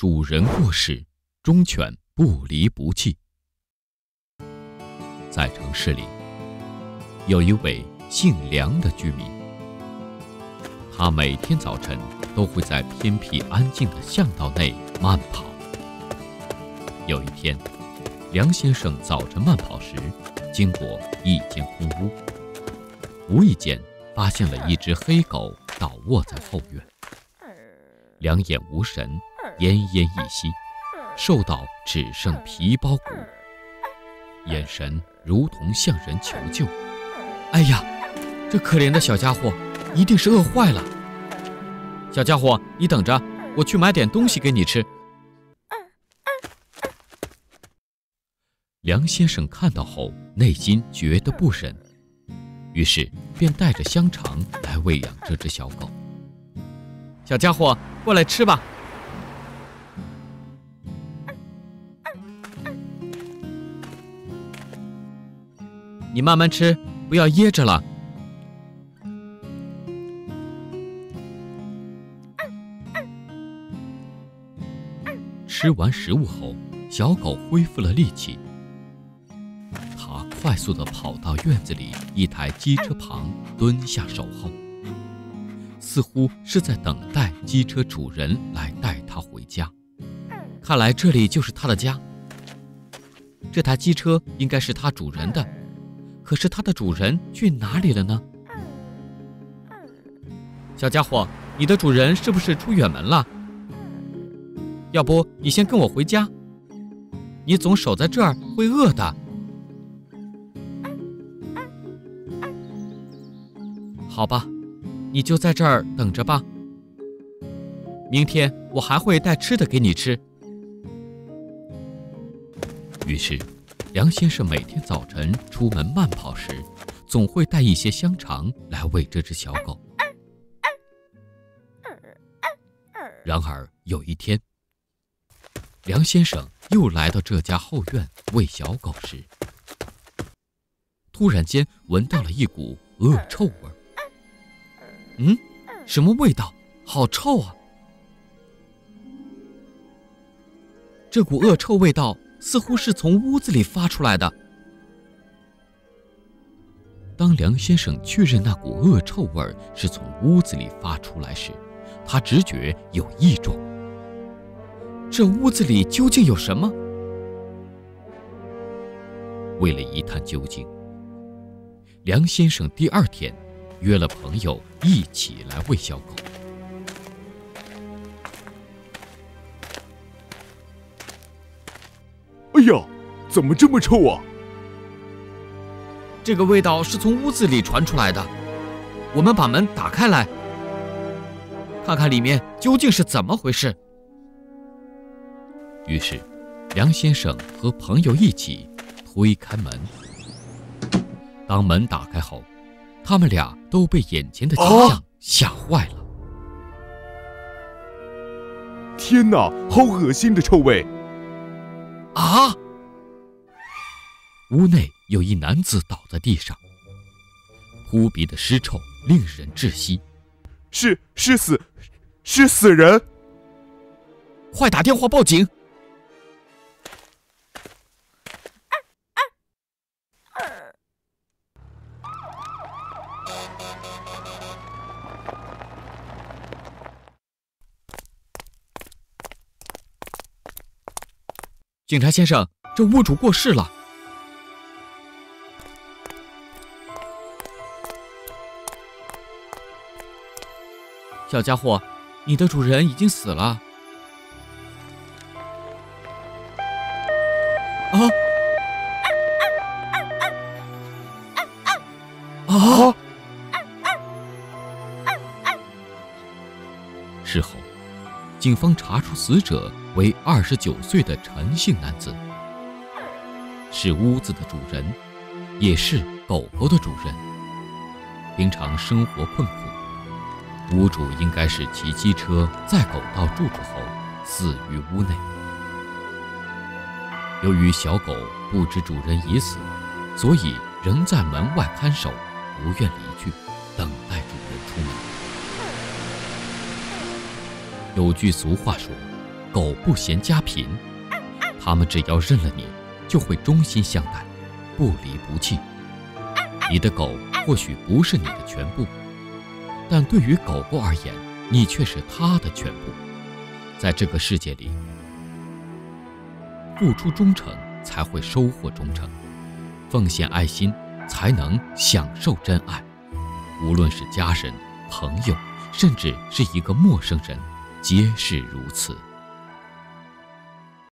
主人过世，忠犬不离不弃。在城市里，有一位姓梁的居民，他每天早晨都会在偏僻安静的巷道内慢跑。有一天，梁先生早晨慢跑时，经过一间空屋，无意间发现了一只黑狗倒卧在后院，两眼无神，奄奄一息，瘦到只剩皮包骨，眼神如同向人求救。哎呀，这可怜的小家伙一定是饿坏了。小家伙，你等着，我去买点东西给你吃。梁先生看到后，内心觉得不忍，于是便带着香肠来喂养这只小狗。小家伙，过来吃吧。你慢慢吃，不要噎着了。吃完食物后，小狗恢复了力气。它快速地跑到院子里一台机车旁，蹲下守候，似乎是在等待机车主人来带它回家。看来这里就是它的家。这台机车应该是它主人的。可是它的主人去哪里了呢？小家伙，你的主人是不是出远门了？要不你先跟我回家？你总守在这儿会饿的。好吧，你就在这儿等着吧。明天我还会带吃的给你吃。于是。梁先生每天早晨出门慢跑时，总会带一些香肠来喂这只小狗。然而有一天，梁先生又来到这家后院喂小狗时，突然间闻到了一股恶臭味。嗯，什么味道？好臭啊！这股恶臭味道。似乎是从屋子里发出来的。当梁先生确认那股恶臭味是从屋子里发出来时，他直觉有异状。这屋子里究竟有什么？为了一探究竟，梁先生第二天约了朋友一起来喂小狗。哎呀，怎么这么臭啊！这个味道是从屋子里传出来的。我们把门打开来，看看里面究竟是怎么回事。于是，梁先生和朋友一起推开门。当门打开后，他们俩都被眼前的景象吓坏了。天哪，好恶心的臭味！啊！屋内有一男子倒在地上，扑鼻的尸臭令人窒息。是是死，是死人！快打电话报警！警察先生，这屋主过世了。小家伙，你的主人已经死了。啊！啊！啊！啊？事后，警方查出死者。为二十九岁的陈姓男子，是屋子的主人，也是狗狗的主人。平常生活困苦，屋主应该是骑机车载狗到住处后死于屋内。由于小狗不知主人已死，所以仍在门外看守，不愿离去，等待主人出门。有句俗话说。狗不嫌家贫，它们只要认了你，就会忠心相待，不离不弃。你的狗或许不是你的全部，但对于狗狗而言，你却是它的全部。在这个世界里，付出忠诚才会收获忠诚，奉献爱心才能享受真爱。无论是家人、朋友，甚至是一个陌生人，皆是如此。